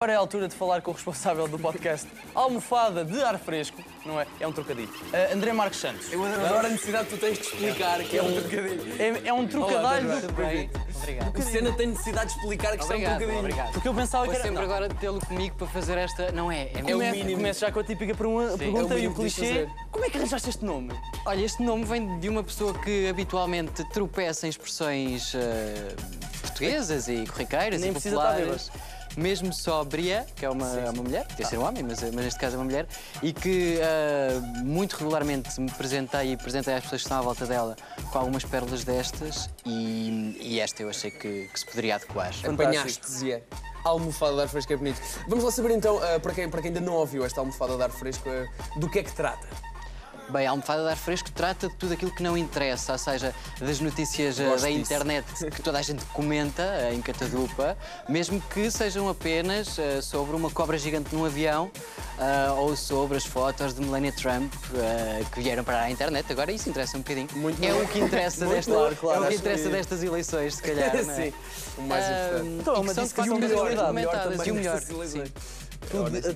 Agora é a altura de falar com o responsável do podcast Almofada de Ar Fresco, não é? É um trocadilho. Uh, André Marques Santos. Eu adoro a necessidade que tu tens de explicar que é um trocadilho. É, é um trocadilho. Olá, Bem, obrigado. A cena tem necessidade de explicar que isto é um trocadilho. obrigado. Porque eu pensava Vou que era. sempre Não, agora tê-lo comigo para fazer esta. Não é, é É o mínimo. começa já com a típica pergun- é o pergunta e o clichê. Como é que arranjaste este nome? Olha, este nome vem de uma pessoa que habitualmente tropeça em expressões eh, portuguesas e corriqueiras Nem e populares. Mesmo sóbria, que é uma, uma mulher, podia ser um homem, mas, mas neste caso é uma mulher, e que eh, muito regularmente me apresentei e apresentei às pessoas que estão à volta dela com algumas pérolas destas e, e esta eu achei que, que se poderia adequar. Apanhaste-se, a almofada de ar fresco é bonito. Vamos lá saber então, ah, para, quem, para quem ainda não ouviu esta almofada de ar fresco, ah, do que é que trata? Bem, a almofada de ar fresco trata de tudo aquilo que não interessa, ou seja, das notícias eh, Gosto da disso. internet que toda a gente comenta eh, em catadupa, mesmo que sejam apenas eh, sobre uma cobra gigante num avião ou sobre as fotos de Melania Trump que vieram para a internet. Agora isso interessa um bocadinho. Muito é bom. o que interessa, Muito desta, claro, claro, é o que interessa que- destas eleições, se calhar. não é? Sim, o mais importante. Então, é e uma que são de facto coisas realidade, documentadas e o melhor. Tudo-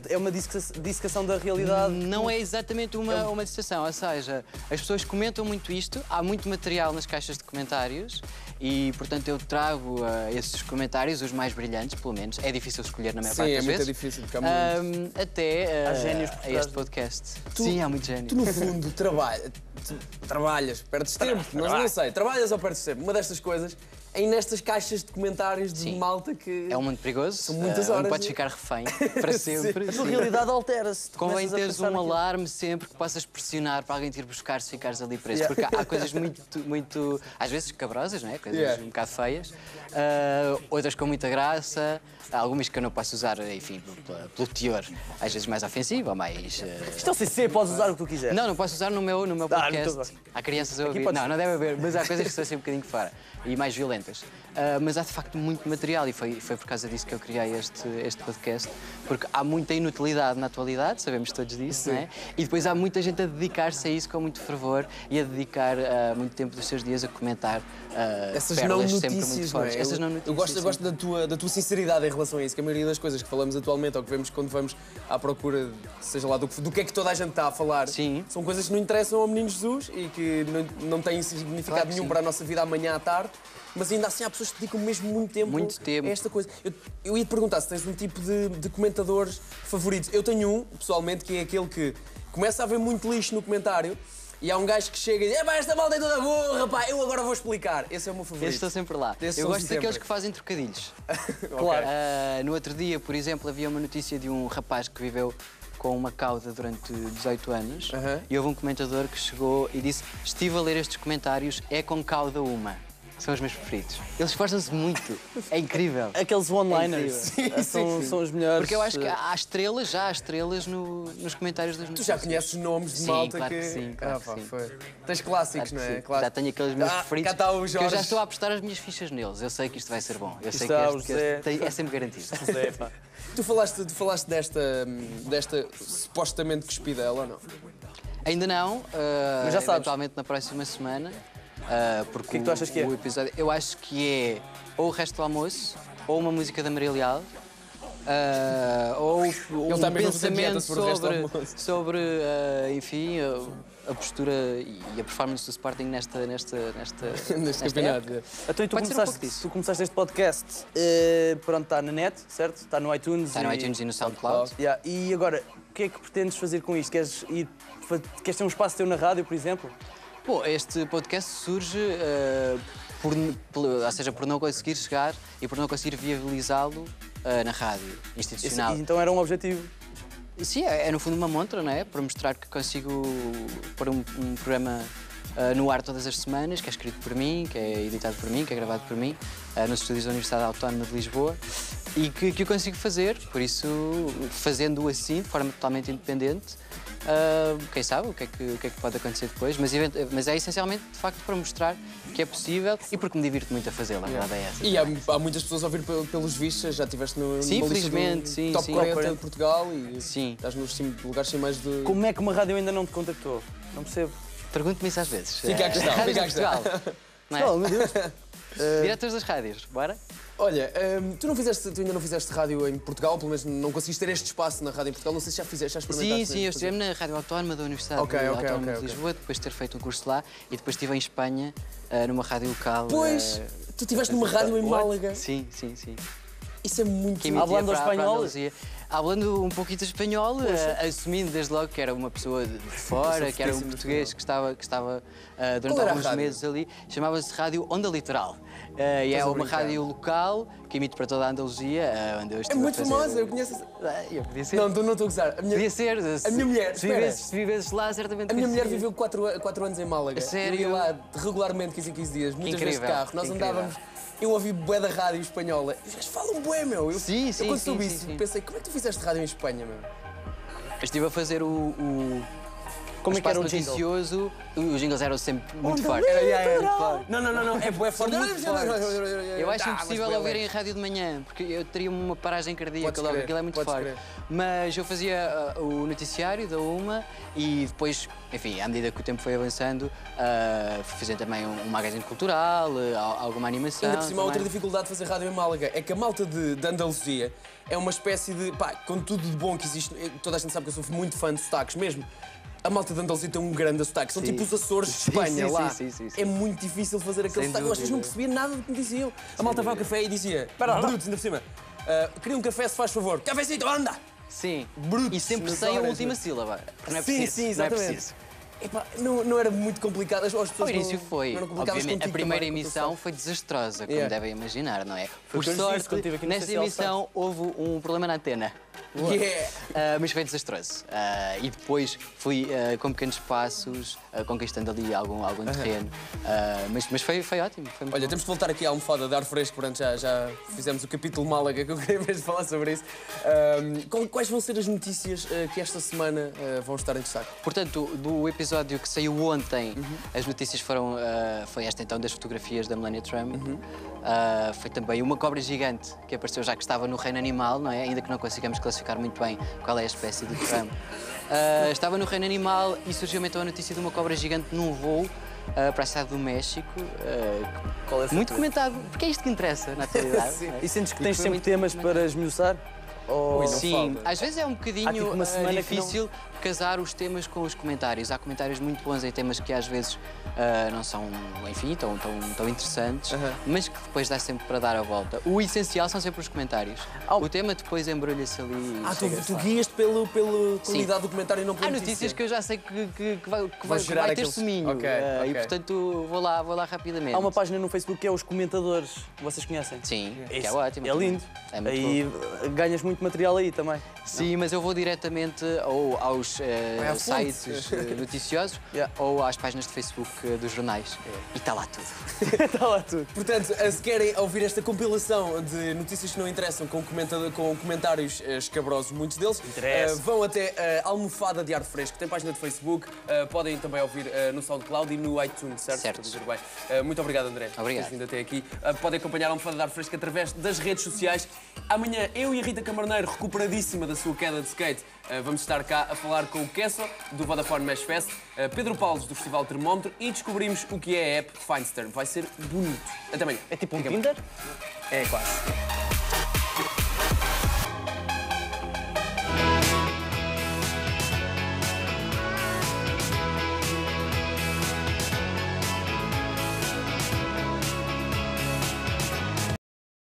é uma disca- dissecação da realidade. Não é exatamente um uma, uma dissertação, ou seja, as pessoas comentam muito isto, há muito material nas caixas de comentários e, portanto, eu trago ah, esses comentários, os mais brilhantes, pelo menos. É difícil escolher na Sim, parte é das muito vezes. difícil, porque há muito. Ahm, até ah, Há génios por a este podcast. Sim, há muito gênio. Tu, no fundo, trabalha, tu trabalhas, perdes tempo, não, não sei, trabalhas ou perdes tempo? Uma destas coisas, em nestas caixas de comentários de Sim. malta que. É um mundo perigoso. São muitas ah, onde horas, podes ficar refém para sempre. A tua realidade altera-se. Tu Convém teres um naquilo. alarme sempre que possas pressionar para alguém te ir buscar se ficares ali preso. Yeah. Porque há, há coisas muito, muito, às vezes cabrosas, não é? Coisas Yeah. um bocado feias, ah, outras com muita graça, há algumas que eu não posso usar, enfim, pelo, pelo teor, às vezes mais ofensivo ou mais. ah, Isto é o CC, podes usar o que tu quiseres. Não, não posso usar no meu, no meu Ah, podcast. teu- há crianças a ouvir. podes- Não, não deve haver, mas há coisas que são assim um bocadinho fora e mais violentas. diferentes. Ah, mas há de facto muito material e foi, foi por causa disso que eu criei este, este podcast, porque há muita inutilidade na atualidade, sabemos todos disso, não é? E depois há muita gente a dedicar-se a isso com muito fervor e a dedicar ah, muito tempo dos seus dias a comentar ah, Essas não pérolas sempre muito notícias, não é? fortes. Essas não Eu- notícias. Eu gosto, eu gosto da, tua, da tua sinceridade em relação a isso, que a maioria das coisas que falamos atualmente ou que vemos quando vamos à procura, seja lá do, que- do que é que toda a gente está a falar, Sim. são coisas que não interessam ao Menino Jesus e que não, não têm significado Claro nenhum sim. para a nossa vida amanhã à tarde. Mas ainda assim há pessoas que dedicam mesmo muito tempo, Muito tempo. a esta coisa. Eu, eu ia te perguntar se tens um tipo de, de comentadores favoritos. Eu tenho um, pessoalmente, que é aquele que começa a haver muito lixo no comentário e há um gajo que chega e diz: "Epá, esta malta é toda burra, pá, eu agora vou explicar. Esse é o meu favorito. Estão sempre lá. Esses eu gosto daqueles que fazem trocadilhos. Claro. Ah, no outro dia, por exemplo, havia uma notícia de um rapaz que viveu com uma cauda durante 18 anos e houve um comentador que chegou e disse: Estive a ler estes comentários, é com cauda uma. São os meus preferidos. Eles esforçam-se muito. É incrível. Aqueles one-liners É são, são os melhores. Porque eu acho que eh, há estrelas, já há estrelas no- nos comentários das Tu notícias. já conheces nomes de Sim, malta claro que. que sim, claro Ah, que pá, sim. foi. Tens clássicos, Claro não que é? Claro. Já tenho aqueles meus Ah, preferidos. cá está o Que eu já Jorge. estou a apostar as minhas fichas neles. Eu sei que isto vai ser bom. Eu sei que este, que José. este tem- é sempre garantido. José, pá. Tu falaste, tu falaste desta, desta supostamente cuspidela ou não? Ainda não, uh, Mas já sabes. eventualmente na próxima semana. Uh, porque que é que tu achas que é? o episódio, eu acho que é ou o resto do almoço, ou uma música da Maria Leal, uh, ou um fazer dieta pensamento sobre o resto do sobre, uh, enfim, uh, a postura e a performance do Sporting nesta, nesta, nesta, Neste nesta campeonato. época. Então, e tu, Pode um começaste, disso. tu começaste este podcast, eh, pronto, está na net, certo? Está no iTunes. Está no e- iTunes e no SoundCloud. Yeah, E agora, o que é que pretendes fazer com isto? Queres, ir, queres ter um espaço teu na rádio, por exemplo? Pô, este podcast surge uh, por, por- ou seja, por não conseguir chegar e por não conseguir viabilizá-lo uh, na rádio Esse- institucional. então era um objetivo. Sim, é, é no fundo uma montra, não é? Para mostrar que consigo pôr um, um programa ah, no ar todas as semanas, que é escrito por mim, que é editado por mim, que é gravado por mim, ah, nos estúdios da Universidade Autónoma de Lisboa, e que, que eu consigo fazer, por isso, fazendo-o assim, de forma totalmente independente, ah, quem sabe o que, é que, o que é que pode acontecer depois, mas, mas é essencialmente, de facto, para mostrar que é possível e porque me divirto muito a fazê-lo, a verdade é essa. E há, há muitas pessoas a ouvir pel- pelos vistos, já estiveste no Sim, numa lista do felizmente, sim, top sim. 40 Top de Portugal e Sim. estás nos lugares sem mais de. Como é que uma rádio ainda não te contactou? Não percebo. Pergunto-me isso às vezes. Fica a questão, fica a questão. Portugal, não é? Oh, meu Deus. Diretas das rádios, bora? Olha, hum, tu, não fizeste, tu ainda não fizeste rádio em Portugal, pelo menos não conseguiste ter este espaço na rádio em Portugal. Não sei se já fizeste, já Sim, experimentaste. sim, eu estive na Rádio Autónoma da Universidade Ok, ok, Autónoma ok, de. Lisboa, depois de ter feito um curso lá e depois estive em Espanha, eh, numa rádio local. Pois, eh, tu estiveste numa rádio em Málaga. Sim, sim, sim. Isso é muito... Que Hablando para- para espanhol? Hablando um pouquinho de espanhol, eh, assumindo desde logo que era uma pessoa de fora, que era um português que estava, que estava eh, durante alguns meses ali, chamava-se Rádio Onda Litoral. Eh, e é uma rádio local que emite para toda a Andaluzia, onde eu É estive muito a fazer... famosa, eu conheço... essa- Ah, Eu podia ser. Não, tu não estou a gozar. A minha, Podia ser. se- A minha mulher, se vivesses, se vivesses lá, certamente a minha mulher viveu 4 anos em Málaga. A sério? Eu ia lá regularmente, 15 em 15 dias, muitas vezes de incrível, carro. Nós que andávamos... Eu ouvi bué da rádio espanhola. Gajos falam bué, meu. Eu, Sim, sim, Eu quando sim, soube isso, pensei, como é que tu fizeste rádio em Espanha, meu? Estive a fazer o. o Como é que era o jingle? noticioso. Os jingles eram sempre muito fortes. Litoral. Era muito forte. Não, não, não, não. É bué forte. muito fortes. Eu acho Ah, mas impossível ouvir em rádio de manhã, porque eu teria uma paragem cardíaca logo, aquilo é muito podes forte. crer. Mas eu fazia ah, o noticiário da UMA e depois, enfim, à medida que o tempo foi avançando, fui fazendo também um, um magazine cultural, ah, alguma animação. Ainda por cima, há outra dificuldade de fazer rádio em Málaga é que a malta de, de Andaluzia é uma espécie de. pá, com tudo de bom que existe. eh, Toda a gente sabe que eu sou muito fã de sotaques mesmo. A malta de Andaluzia tem um grande sotaque. São Sim. tipo os Açores de Sim, Espanha sim, lá. sim, sim, sim. É muito difícil fazer aquele sotaque. Vezes não dúvida. percebia nada do que me diziam. A malta vai ao café e dizia. Para brutos, ainda por cima. "Ah, queria um café, se faz favor. Cafecito, anda! Sim. Brutos E sempre sem a última sílaba. Não é sim, preciso. sim, não é exatamente. Epá, não, não era muito complicado. As, as pessoas Ao início não, foi. não Obviamente, a primeira também, com o emissão foi desastrosa, como Yeah. devem imaginar, não é? Por o lhes disse sorte, Social emissão houve um problema na antena. Yeah. Ah, mas foi desastroso. Ah, e depois fui ah, com pequenos passos, conquistando ali algum, algum terreno. Mas mas foi, foi ótimo. Foi muito Olha, bom. temos de voltar aqui à almofada de ar fresco, portanto já, já fizemos o capítulo Málaga que eu queria mesmo falar sobre isso. Qual- quais vão ser as notícias que esta semana vão estar em destaque? Portanto, do episódio que saiu ontem, Uhum. as notícias foram. ah, foi esta então das fotografias da Melania Trump. Uhum. Ah, foi também uma cobra gigante que apareceu já que estava no reino animal, não é? Ainda que não consigamos classificar muito bem qual é a espécie de Trump. Ah, estava no reino animal e surgiu então a notícia de uma cobra gigante num voo. ah, para a cidade do México, Qual é muito coisa? comentado, porque é isto que interessa na atualidade. É? E sentes que tens sempre temas comentado. para esmiuçar? Ou... Sim, às vezes é um bocadinho tipo que não- difícil casar os temas com os comentários. Há comentários muito bons em temas que às vezes ah, não são, enfim, tão, tão, tão interessantes, mas que depois dá sempre para dar a volta. O essencial são sempre os comentários. Um- O tema depois embrulha-se ali. Ah, tu, tu lá. guias-te pelo, pela qualidade do comentário e não pela Há notícia. notícias que eu já sei que, que, que vai, que Vai vai, que ter suminho. Ok, ah, ok. E portanto vou lá, vou lá rapidamente. Há uma página no Facebook que é os comentadores, vocês conhecem? Sim, que Isso é ótimo. É lindo. É muito aí bom. ganhas muito material aí também. Sim, mas eu vou diretamente ou aos eh, Vai à fonte. sites eh, noticiosos Yeah. ou às páginas de Facebook eh, dos jornais. E está lá tudo. Está lá tudo. Portanto, eh, se querem ouvir esta compilação de notícias que não interessam, com, comentado- com comentários eh, escabrosos, muitos deles, eh, vão até a Almofada de Ar Fresco, tem página de Facebook, eh, podem também ouvir eh, no SoundCloud e no iTunes, certo? Certo. Dizer bem. Eh, muito obrigado, André, por Obrigado. teres vindo até aqui. Eh, podem acompanhar a Almofada de Ar Fresco através das redes sociais. Amanhã, eu e a Rita Camarneiro, recuperadíssima da sua queda de skate, eh, vamos estar cá a falar com o Kessel, do Vodafone Mesh Fest, eh, Pedro Paulos, do Festival Termómetro, e descobrimos o que é a app Finster. Vai ser bonito. Até amanhã. É tipo um. Tinder? É quase.